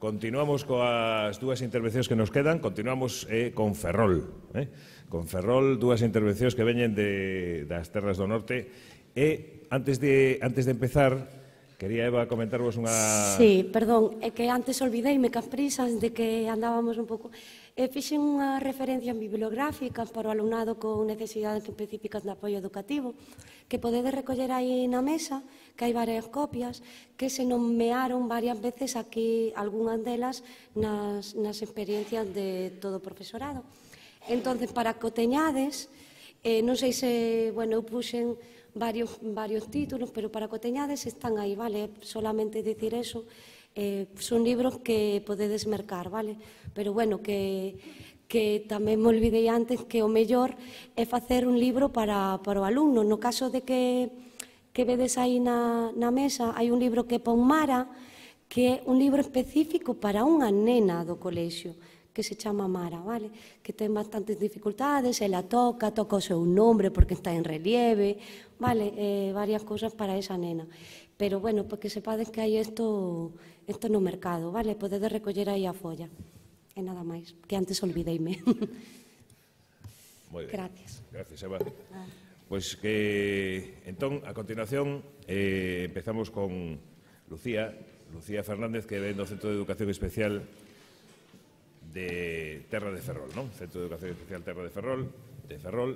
Continuamos coas dúas intervencións que nos quedan, continuamos eh, con Ferrol. Eh? Con Ferrol, dúas intervencións que veñen de, das terras do norte. E, antes de, antes de empezar, quería, Eva, comentarvos unha... Sí, perdón, é que antes olvideime que as prisas de que andábamos un pouco... E fixen unha referencia bibliográfica para o alumnado con necesidades específicas de apoio educativo, que podedes recoller aí na mesa, que hai varias copias que se nomearon varias veces aquí, algunhas delas, nas, nas experiencias de todo o profesorado. Entonces, para que o teñades, eh, non sei se, bueno, eu puxen varios, varios títulos, pero para que o teñades están aí, vale? Solamente dicir eso, eh, son libros que podedes mercar, vale? Pero bueno, que, que tamén me olvidei antes que o mellor é facer un libro para, para o alumno. No caso de que que vedes aí na, na mesa, hai un libro que pon Mara, que é un libro específico para unha nena do colexio, que se chama Mara, vale? Que ten bastantes dificultades, ela toca, toca o seu nombre porque está en relieve, vale? Eh, varias cousas para esa nena. Pero, bueno, porque sepades que hai isto, isto no mercado, vale? Podedes recoller aí a folla. E nada máis, que antes olvideime. Moi ben. Gracias. Gracias, Eva. Nada. Pois que, entón, a continuación, eh, empezamos con Lucía, Lucía Fernández, que ven do Centro de Educación Especial de Terra de Ferrol, non? Centro de Educación Especial Terra de Ferrol, de Ferrol.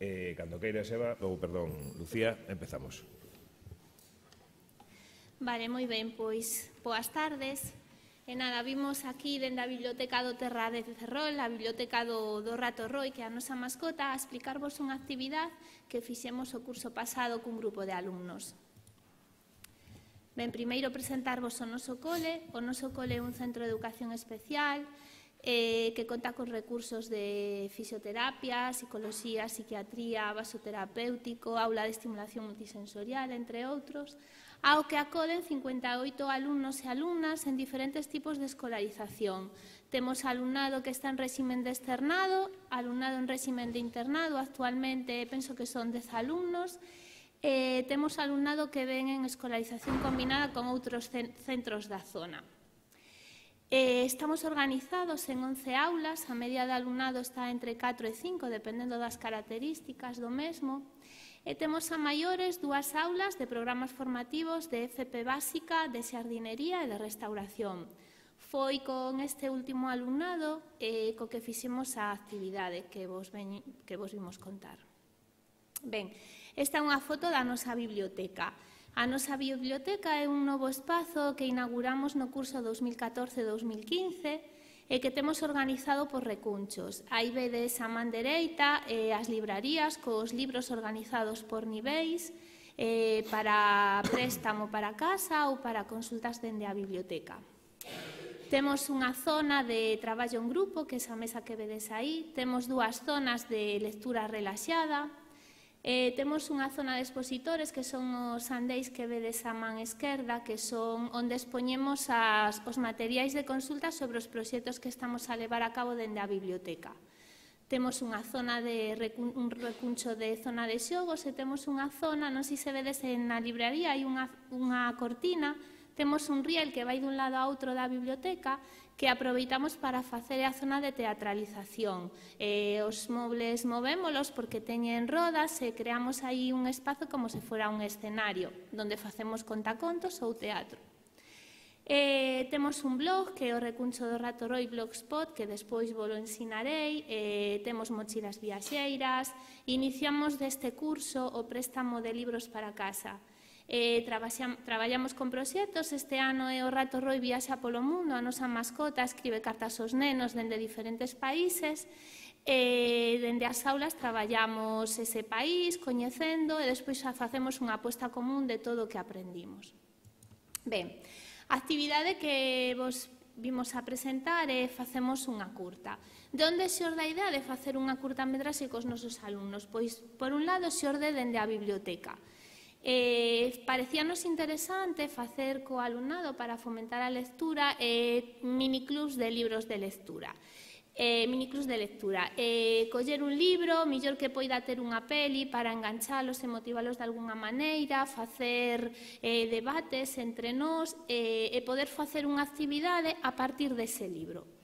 Eh, cando queira, Seba, ou, perdón, Lucía, empezamos. Vale, moi ben, pois, boas tardes. E nada, vimos aquí dende a Biblioteca do Terra de Cerrol, a Biblioteca do, do Rato Roi, que é a nosa mascota, a explicarvos unha actividade que fixemos o curso pasado cun grupo de alumnos. Ben, primeiro presentarvos o noso cole. O noso cole é un centro de educación especial eh, que conta con recursos de fisioterapia, psicología, psiquiatría, vasoterapéutico, aula de estimulación multisensorial, entre outros ao que acoden 58 alumnos e alumnas en diferentes tipos de escolarización. Temos alumnado que está en régimen de externado, alumnado en régimen de internado, actualmente penso que son 10 alumnos, eh, temos alumnado que ven en escolarización combinada con outros centros da zona. Eh, estamos organizados en 11 aulas, a media de alumnado está entre 4 e 5, dependendo das características do mesmo, E temos a maiores dúas aulas de programas formativos de FP básica, de xardinería e de restauración. Foi con este último alumnado eh, co que fixemos a actividade que vos, ven, que vos vimos contar. Ben, esta é unha foto da nosa biblioteca. A nosa biblioteca é un novo espazo que inauguramos no curso 2014-2015 e que temos organizado por recunchos. Aí vedes a man dereita eh, as librarías cos libros organizados por niveis eh, para préstamo para casa ou para consultas dende a biblioteca. Temos unha zona de traballo en grupo, que é esa mesa que vedes aí. Temos dúas zonas de lectura relaxada, Eh, temos unha zona de expositores que son os andeis que vedes a man esquerda, que son onde expoñemos as, os materiais de consulta sobre os proxectos que estamos a levar a cabo dende a biblioteca. Temos unha zona de un recuncho de zona de xogos e temos unha zona, non sei se vedes na libraría, hai unha, unha cortina, temos un riel que vai dun lado a outro da biblioteca que aproveitamos para facer a zona de teatralización. Eh, os mobles movémolos porque teñen rodas e creamos aí un espazo como se fora un escenario, donde facemos contacontos ou teatro. Eh, temos un blog que é o recuncho do Ratoroi Blogspot que despois volo ensinarei eh, temos mochilas viaxeiras iniciamos deste curso o préstamo de libros para casa eh, traballamos con proxectos. Este ano é o Rato Roi viaxa polo mundo, a nosa mascota escribe cartas aos nenos dende diferentes países e dende as aulas traballamos ese país, coñecendo e despois xa facemos unha aposta común de todo o que aprendimos. Ben, actividade que vos vimos a presentar e facemos unha curta. De onde xorde a idea de facer unha curta metraxe cos nosos alumnos? Pois, por un lado, xorde dende a biblioteca. Eh, parecíanos interesante facer co alumnado para fomentar a lectura eh, miniclubs de libros de lectura. Eh, miniclubs de lectura. Eh, coller un libro, millor que poida ter unha peli para enganchalos e motivalos de alguna maneira, facer eh, debates entre nós eh, e poder facer unha actividade a partir dese libro.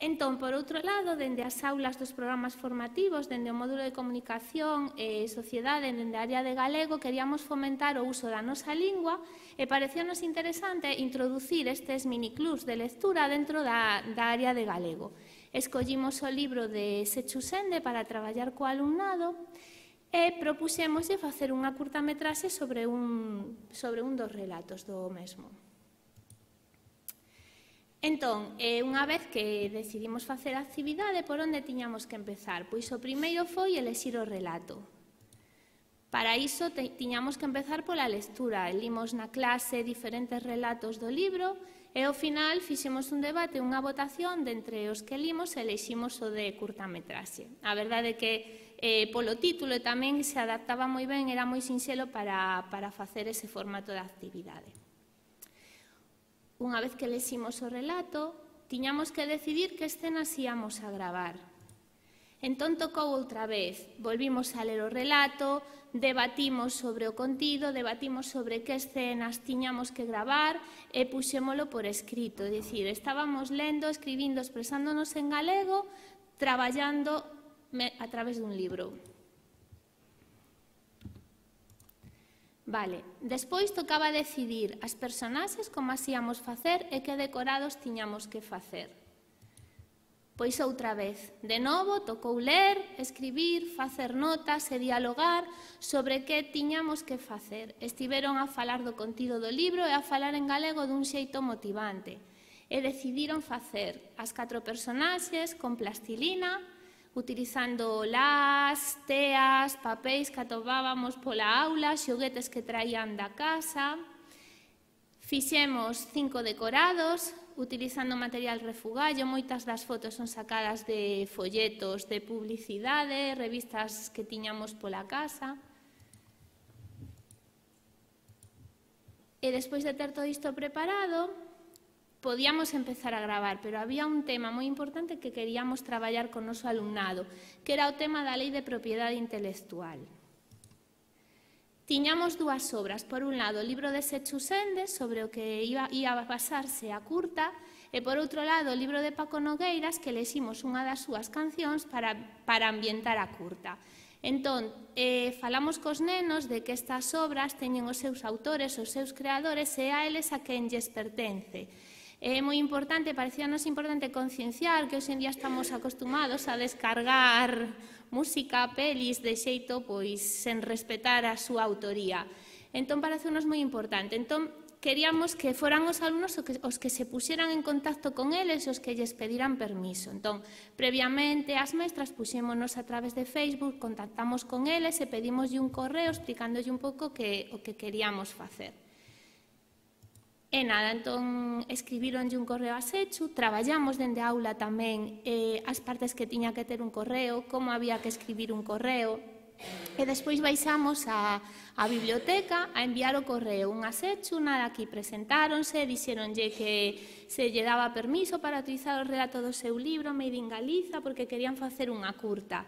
Entón, por outro lado, dende as aulas dos programas formativos, dende o módulo de comunicación e sociedade, dende a área de galego, queríamos fomentar o uso da nosa lingua e parecíanos interesante introducir estes miniclubs de lectura dentro da, da área de galego. Escollimos o libro de Sechusende para traballar co alumnado e propuxemos de facer unha curtametraxe sobre un, sobre un dos relatos do mesmo. Entón, eh, unha vez que decidimos facer a actividade, por onde tiñamos que empezar? Pois o primeiro foi elexir o relato. Para iso te, tiñamos que empezar pola lectura. Limos na clase diferentes relatos do libro e ao final fixemos un debate, unha votación de entre os que limos e eleximos o de curtametraxe. A verdade é que eh, polo título tamén se adaptaba moi ben, era moi sinxelo para, para facer ese formato de actividade. Unha vez que leximos o relato, tiñamos que decidir que escenas íamos a gravar. Entón tocou outra vez, volvimos a ler o relato, debatimos sobre o contido, debatimos sobre que escenas tiñamos que gravar e puxémolo por escrito, é dicir, estábamos lendo, escribindo, expresándonos en galego, traballando a través dun libro. Vale, despois tocaba decidir as personaxes como as íamos facer e que decorados tiñamos que facer. Pois outra vez, de novo, tocou ler, escribir, facer notas e dialogar sobre que tiñamos que facer. Estiveron a falar do contido do libro e a falar en galego dun xeito motivante. E decidiron facer as catro personaxes con plastilina, utilizando las, teas, papéis que atopábamos pola aula, xoguetes que traían da casa. Fixemos cinco decorados, utilizando material refugallo, moitas das fotos son sacadas de folletos de publicidade, revistas que tiñamos pola casa. E despois de ter todo isto preparado, podíamos empezar a gravar, pero había un tema moi importante que queríamos traballar con noso alumnado, que era o tema da Lei de Propiedade Intelectual. Tiñamos dúas obras, por un lado, o libro de Sechusende, sobre o que iba, ia a basarse a curta, e por outro lado, o libro de Paco Nogueiras, que leximos unha das súas cancións para, para ambientar a curta. Entón, eh, falamos cos nenos de que estas obras teñen os seus autores, os seus creadores, e a eles a quen lles pertence É moi importante, parecíanos importante concienciar que hoxe en día estamos acostumados a descargar música, pelis de xeito, pois sen respetar a súa autoría. Entón, parecenos moi importante. Entón, queríamos que foran os alumnos os que, os que se puxeran en contacto con eles os que lles pediran permiso. Entón, previamente as mestras puxémonos a través de Facebook, contactamos con eles e pedimoslle un correo explicándolle un pouco que, o que queríamos facer. E nada, entón escribironlle un correo a Sechu, traballamos dende a aula tamén eh, as partes que tiña que ter un correo, como había que escribir un correo, e despois baixamos a, a biblioteca a enviar o correo un Sechu, nada aquí presentáronse, dixeronlle que se lle daba permiso para utilizar o relato do seu libro Made in Galiza porque querían facer unha curta.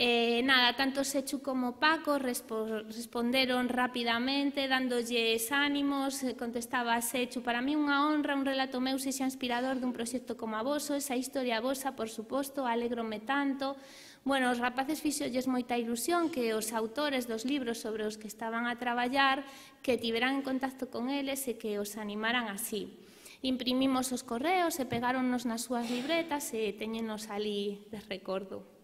Eh, nada, tanto Sechu como Paco responderon rapidamente, dándolles ánimos, eh, contestaba Sechu, para mí unha honra, un relato meu sexa inspirador dun proxecto como a voso, esa historia vosa, por suposto, alegrome tanto. Bueno, os rapaces fixolles moita ilusión que os autores dos libros sobre os que estaban a traballar que tiveran en contacto con eles e que os animaran así. Imprimimos os correos e pegáronnos nas súas libretas e teñenos ali de recordo.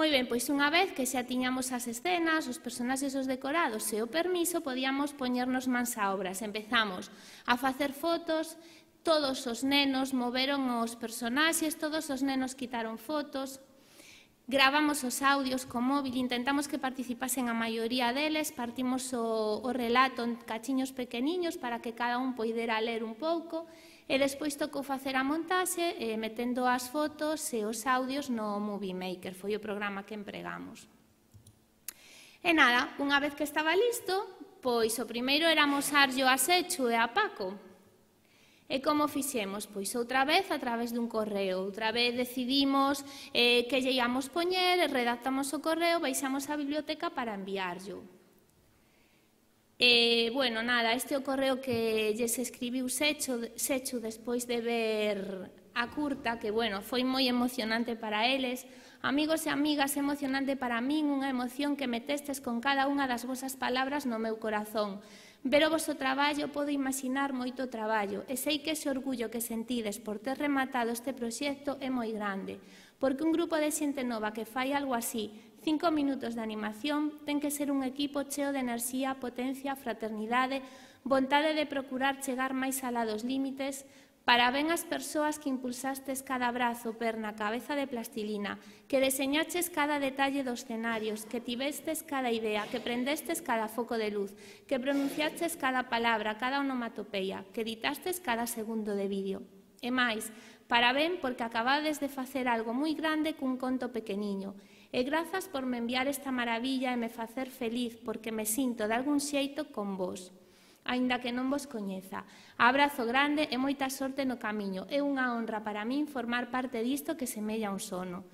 Moi ben, pois unha vez que xa tiñamos as escenas, os personaxes os decorados e o permiso, podíamos poñernos mans a obras. Empezamos a facer fotos, todos os nenos moveron os personaxes, todos os nenos quitaron fotos, gravamos os audios co móvil, intentamos que participasen a maioría deles, partimos o, o relato en cachiños pequeniños para que cada un poidera ler un pouco, e despois tocou facer a montaxe eh, metendo as fotos e os audios no Movie Maker, foi o programa que empregamos. E nada, unha vez que estaba listo, pois o primeiro era mosarlle a Sechu e a Paco, E como fixemos? Pois outra vez a través dun correo. Outra vez decidimos eh, que lle íamos poñer, redactamos o correo, baixamos a biblioteca para enviarlo. E, bueno, nada, este é o correo que lles escribiu Secho, Secho despois de ver a curta, que, bueno, foi moi emocionante para eles. Amigos e amigas, emocionante para min, unha emoción que metestes con cada unha das vosas palabras no meu corazón. Ver o vosso traballo podo imaginar moito traballo e sei que ese orgullo que sentides por ter rematado este proxecto é moi grande, porque un grupo de xente nova que fai algo así, cinco minutos de animación, ten que ser un equipo cheo de enerxía, potencia, fraternidade, vontade de procurar chegar máis alá dos límites, Parabén as persoas que impulsastes cada brazo, perna, cabeza de plastilina, que deseñaches cada detalle dos escenarios, que tivestes cada idea, que prendestes cada foco de luz, que pronunciaches cada palabra, cada onomatopeia, que editastes cada segundo de vídeo. E máis, parabén porque acabades de facer algo moi grande cun conto pequeniño. E grazas por me enviar esta maravilla e me facer feliz porque me sinto de algún xeito con vos aínda que non vos coñeza. Abrazo grande e moita sorte no camiño. É unha honra para min formar parte disto que semella un sono.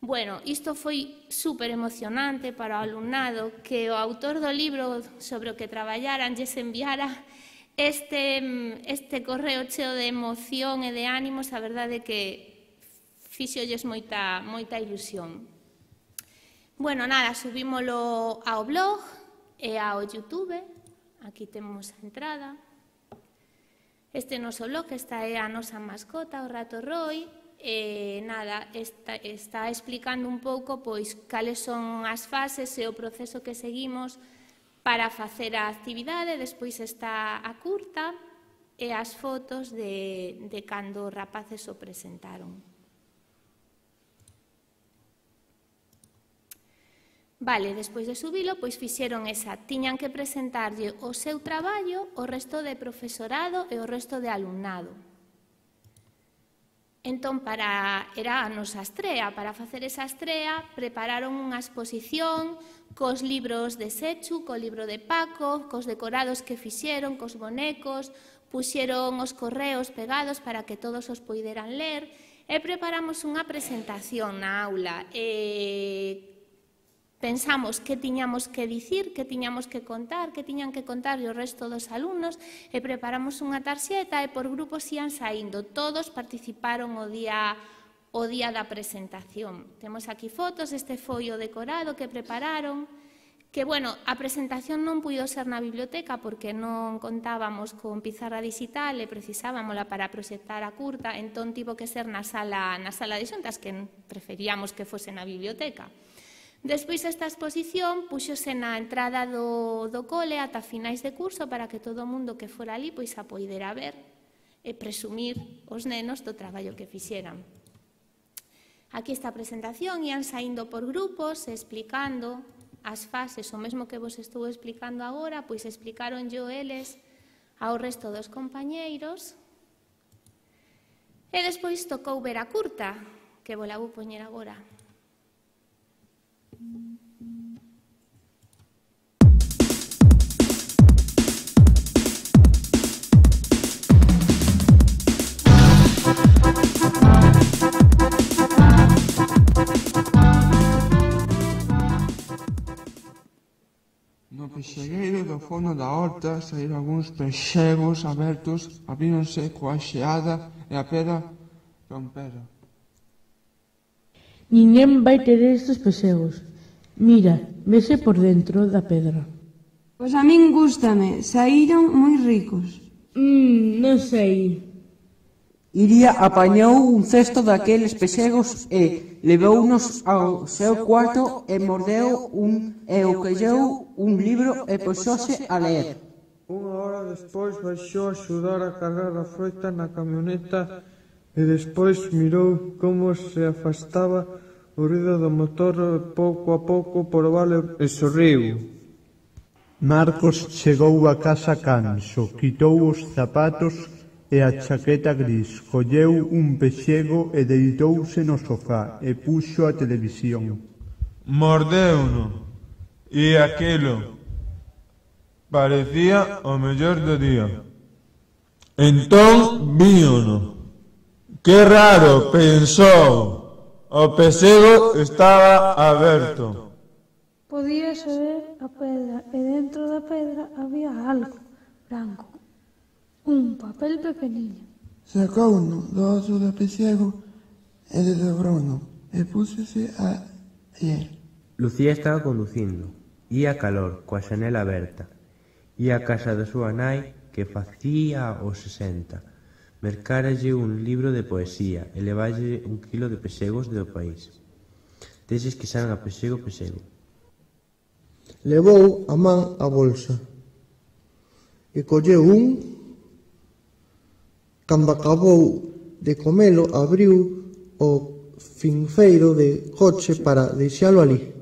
Bueno, isto foi super emocionante para o alumnado que o autor do libro sobre o que traballaran lles enviara este, este correo cheo de emoción e de ánimos, a verdade que fixolles moita, moita ilusión. Bueno, nada, subímolo ao blog e ao Youtube, Aquí temos a entrada. Este noso blog, esta é a nosa mascota, o rato Roy, e nada, está, está explicando un pouco pois cales son as fases e o proceso que seguimos para facer a actividade, despois está a curta e as fotos de, de cando os rapaces o presentaron. Vale, despois de subilo, pois fixeron esa, tiñan que presentarlle o seu traballo o resto de profesorado e o resto de alumnado. Entón, para, era a nosa estrea, para facer esa estrea, prepararon unha exposición cos libros de Sechu, co libro de Paco, cos decorados que fixeron, cos bonecos, puxeron os correos pegados para que todos os poideran ler, e preparamos unha presentación na aula. E Pensamos que tiñamos que dicir, que tiñamos que contar, que tiñan que contar o resto dos alumnos e preparamos unha tarxeta e por grupos ian saindo. Todos participaron o día o día da presentación. Temos aquí fotos, este foi o decorado que prepararon, que, bueno, a presentación non puido ser na biblioteca porque non contábamos con pizarra digital e precisábamola para proxectar a curta, entón tivo que ser na sala, na sala de xuntas, que preferíamos que fose na biblioteca. Despois esta exposición puxose na entrada do, do cole ata finais de curso para que todo o mundo que fora ali pois a poidera ver e presumir os nenos do traballo que fixeran. Aquí esta presentación ian saindo por grupos explicando as fases, o mesmo que vos estou explicando agora, pois explicaron yo eles ao resto dos compañeiros. E despois tocou ver a curta, que vou la vou poñer agora. Pexegueiro do fondo da horta saíron algúns pexegos abertos, abríronse coa xeada e a pera rompera. Ninguén vai ter estes pexegos. Mira, vese por dentro da pedra. Pois a min gústame, saíron moi ricos. Mm, non sei. Iria apañou un cesto daqueles pesegos e levounos ao seu cuarto e mordeu un e oquellou un libro e posose a ler. Unha hora despois baixou a axudar a cargar a froita na camioneta e despois mirou como se afastaba o ruido do motor pouco a pouco por o vale e sorriu. Marcos chegou a casa canso, quitou os zapatos e a chaqueta gris, colleu un pexego e deitouse no sofá e puxo a televisión. Mordeuno, e aquilo parecía o mellor do día. Entón víono. Que raro, pensou. O pesego estaba aberto. Podíase ver a pedra e dentro da pedra había algo branco un papel pequeniño. Sacouno do oso do pesego e desdobrouno e púsese a ler. Lucía estaba conducindo. Ía calor, coa xanela aberta. Ía a casa da súa nai que facía os 60. Mercáralle un libro de poesía e levalle un kilo de pesegos do país. Deses que saen a pesego pesego. Levou a man a bolsa e colleu un Cando acabou de comelo abriu o finfeiro de coche para deixalo ali.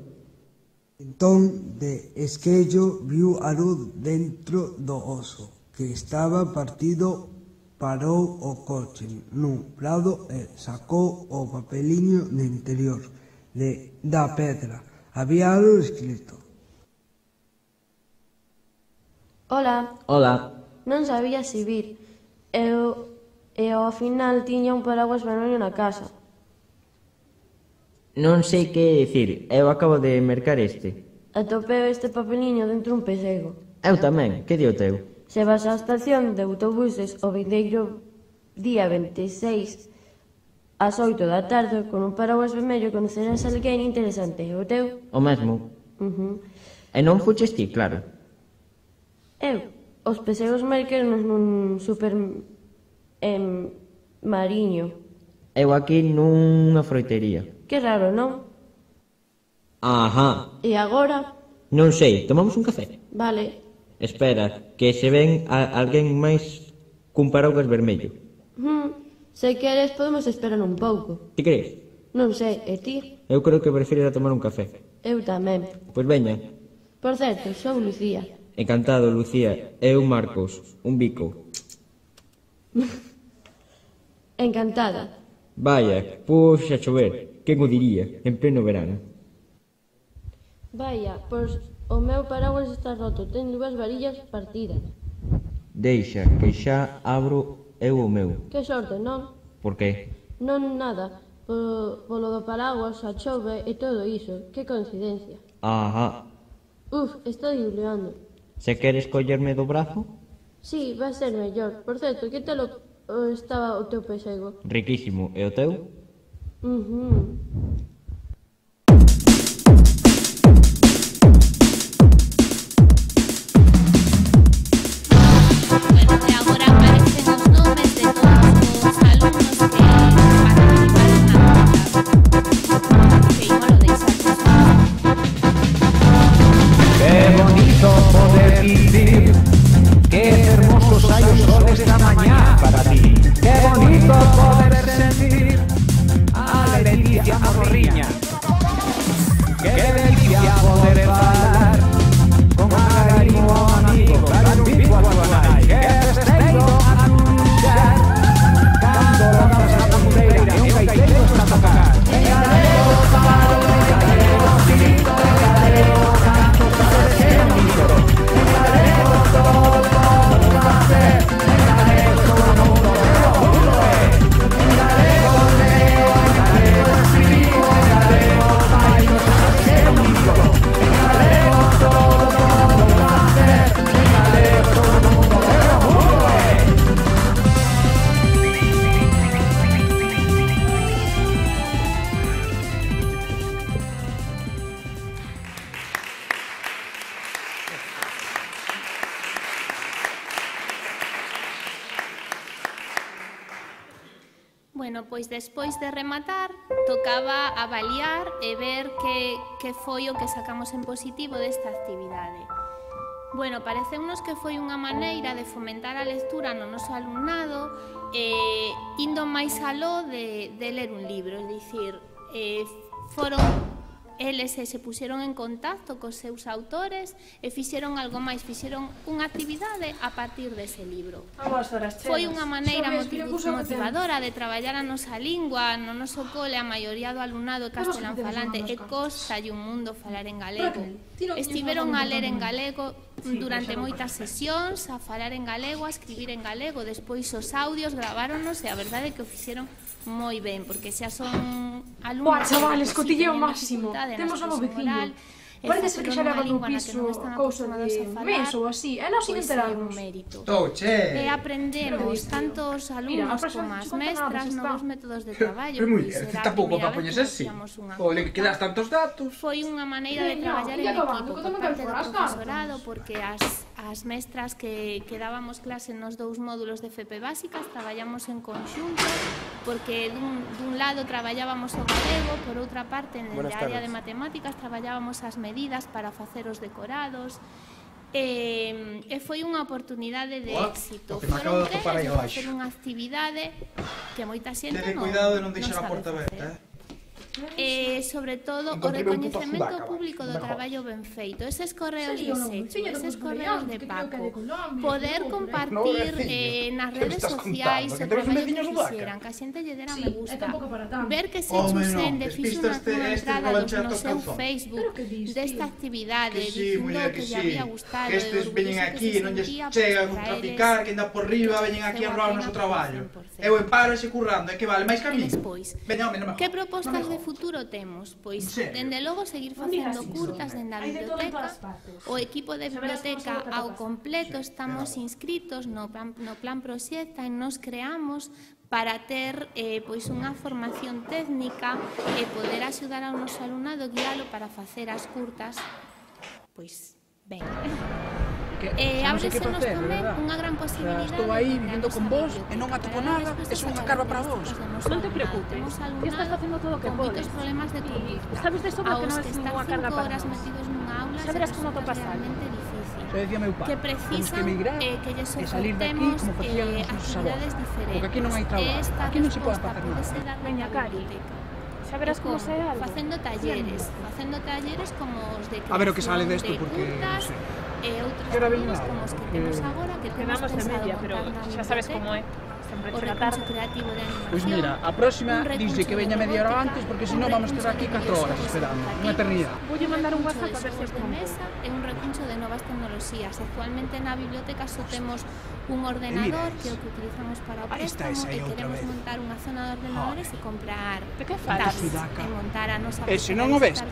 Entón, de esquello, viu a luz dentro do oso, que estaba partido parou o coche nun prado e sacou o papeliño de interior de, da pedra. Había algo escrito. Hola. Hola. Non sabía se vir. Eu e ao final tiña un paraguas vermello na casa. Non sei que dicir, eu acabo de mercar este. Atopeu este papeliño dentro un pesego. Eu tamén, que dio teu? Se vas á estación de autobuses o vindeiro día 26 ás 8 da tarde con un paraguas vermello conocerás alguén interesante, o teu? O mesmo. Uh -huh. E non fuches ti, claro. Eu, os pesegos mercanos nun super en Mariño. Eu aquí nunha froitería. Que raro, non? Ajá. E agora? Non sei, tomamos un café. Vale. Espera, que se ven a alguén máis cun paraugas vermello. Hmm. Se queres podemos esperar un pouco. Ti crees? Non sei, e ti? Eu creo que prefiro ir a tomar un café. Eu tamén. Pois veña. Por certo, sou Lucía. Encantado, Lucía. Eu Marcos, un bico. Encantada. Vaya, pois a chover. Quen o diría, en pleno verano. Vaya, pois o meu paraguas está roto, ten dúas varillas partidas. Deixa, que xa abro eu o meu. Que sorte, non? Por que? Non nada, polo, polo do paraguas, a chove e todo iso. Que coincidencia. Ajá. Uf, está diluleando. Se queres collerme do brazo? Sí, vai ser mellor. Por certo, que te lo estaba o teu peixeigo. Riquísimo. E o teu? Uh -huh. Bueno, pois despois de rematar, tocaba avaliar e ver que, que foi o que sacamos en positivo desta actividade. Bueno, pareceunos que foi unha maneira de fomentar a lectura no noso alumnado eh, indo máis aló de, de ler un libro, é dicir, eh, foron eles se puseron en contacto cos seus autores e fixeron algo máis, fixeron unha actividade a partir dese libro. Foi unha maneira motiv motivadora de traballar a nosa lingua, no noso cole a maioría do alumnado castelán falante e costa un mundo falar en galego. Estiveron a ler en galego, sí, durante moitas sesións a falar en galego, a escribir en galego, despois os audios graváronos e a verdade é que o fixeron moi ben, porque xa son alumnos... Boa, chavales, cotilleo máximo, temos novo veciño. oral, Parece ser que xa levan un piso cousa de un mes ou así, e non sin pois enterarnos. Touche! E aprendemos tanto os alumnos como as mestras novos métodos de traballo. Pero muller, ti tampouco pa poñes así. Ole, que das tantos datos. Foi unha maneira de traballar en equipo por parte do profesorado, porque as as mestras que, que dábamos clase nos dous módulos de FP básicas traballamos en conxunto porque dun, dun lado traballábamos o galego por outra parte en Buenas área de matemáticas traballábamos as medidas para facer os decorados E, e foi unha oportunidade de What? éxito. Foron tres de facer unha actividade que moita xente non, cuidado de non deixar a porta aberta, eh? Eh, e, sobre todo, o recoñecemento público do traballo ben feito. Eses correos de sexo, eses correos de Paco, poder compartir eh, nas redes sociais o traballo que fixeran, que a xente lle dera me gusta, ver que se Chusende fixo unha entrada no seu Facebook desta actividade, dicindo que lle había gustado, Estes orgulloso que se sentía, chega con traficar, que anda por riba, veñen aquí a robar o noso traballo. Eu en paro ese currando, é que vale máis que a mí. Veña, home, non me Que propostas de futuro temos? Pois, dende logo, seguir facendo curtas dende a biblioteca. O equipo de biblioteca ao completo estamos inscritos no plan, no plan proxecta e nos creamos para ter eh, pois unha formación técnica e poder axudar ao noso alumnado guialo para facer as curtas pois ben. Eh, que eh, ábresenos facer, tamén verdad? unha gran posibilidade. Estou aí vivindo con vos e non atopo nada, é unha carga para vos. Non te preocupes, ti estás facendo todo o que podes. Con problemas de COVID. Sabes de sobra que non é unha carga para nós. metidos nunha aula, xa verás como te pasar. Xa decía meu pai, que precisan que emigrar, eh, que lle soportemos eh, actividades diferentes. Porque aquí non hai traballo, aquí non se pode facer nada. Veña, Cari, Biblioteca. Xa verás como sae algo. Facendo talleres, facendo talleres como os de A ver o que sale desto, de porque, curtas, non sei. e outros talleres ahora? como os que temos agora, que temos Quedamos pensado media, pero xa sabes como é. o recurso creativo de animación. Pois mira, a próxima dixe que veña media hora antes porque senón vamos estar aquí 4 horas esperando, unha eternidade. Voulle mandar un WhatsApp a ver se está. mesa e un recuncho de novas tecnoloxías. Actualmente na biblioteca só temos un ordenador que é o que utilizamos para o préstamo e queremos montar unha zona de ordenadores e comprar tabs e montar a nosa... E se non o ves?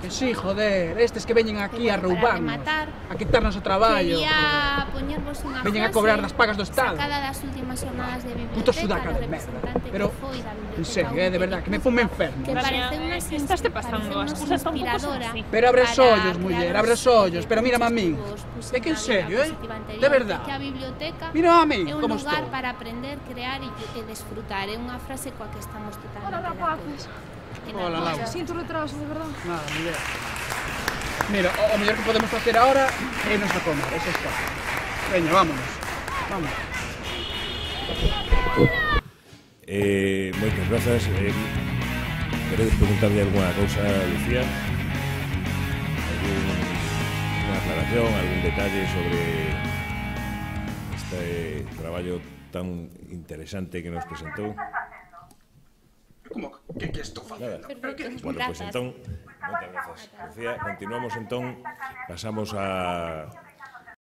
Que si, sí, joder, estes que veñen aquí a roubarnos, rematar, a quitarnos o traballo. Quería poñervos unha Veñen a cobrar das pagas do Estado. Sacada das últimas xornadas de biblioteca. Puto sudaca de merda. Pero, en serio, eh, de verdad, que me ponme enfermo. Que parece unha Estás te pasando, as cousas tampouco son así. Pero abre os ollos, muller, abre os ollos. Pero mírame a min. É que en serio, eh? De verdad. Que a biblioteca mira a mí, é un como lugar estou. para aprender, crear e, e desfrutar. É unha frase coa que estamos totalmente de acordo. Hola, Laura. Sinto retraso, de verdad. Nada, ni idea. Mira, o, o mellor que podemos facer agora é irnos a comer, eso está. Veña, vámonos. Vamos. Eh, moitas grazas. Eh, queredes preguntarlle alguna cousa, Lucía? Algún, unha aclaración, algún detalle sobre este traballo tan interesante que nos presentou? Como que que estou facendo? Pero que bueno, pois pues, entón, moitas grazas. Lucía, continuamos entón, pasamos a